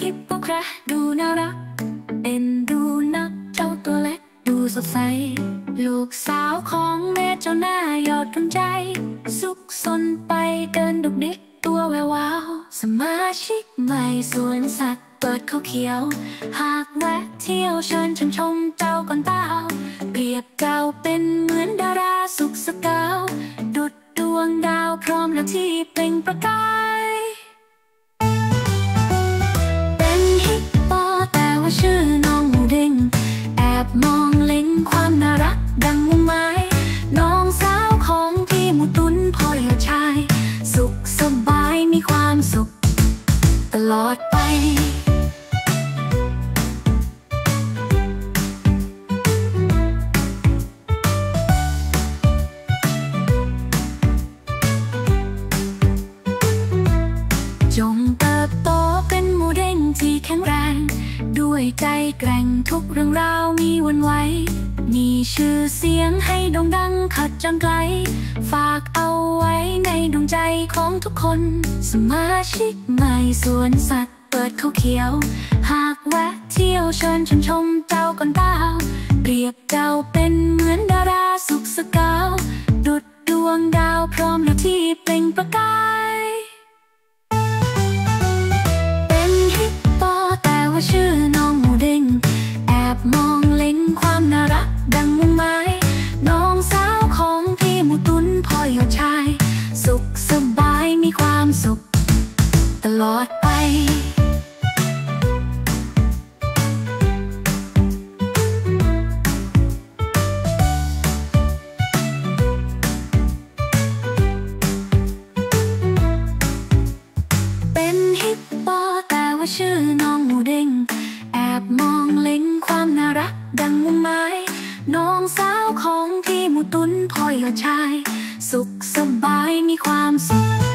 ฮิปโปแคระดูน่ารัก เอ็นดูนักเจ้าตัวเล็กดูสดใส ลูกสาวของแม่เจ้าหน้ายอดดวงใจ สุขสนไปเดินดุกดิกตัวแวววาว สมาชิกใหม่สวนสัตว์เปิดเขาเขียว หากแวะเที่ยวเชิญชมชมเจ้าก่อนเต้าเปรียบเก่าเป็นเหมือนดาราสุขสกาว ดุดดวงดาวพร้อมแล้วที่เปล่งประกาย สุข ตลอดไปจงเติบโตเป็นหมูเด้งที่แข็งแรง ด้วยใจแกร่งทุกเรื่องราวมีวันไหวมีชื่อเสียงให้โด่งดังขัดจนไกล ฝากเอาไว้ ใจของทุกคน สมาชิกใหม่สวนสัตว์เปิดเขาเขียว หากแวะเที่ยวเชิญชมชมเจ้าก่อนดาวเปรียบเจ้าเป็นเหมือน เป็นฮิปโปแต่ว่าชื่อน้องหมูเด้งแอบมองเล็งความน่ารักดังมุมไม้น้องสาวของพี่หมูตุนพ่อยอดชาย สุขสบายมีความสุข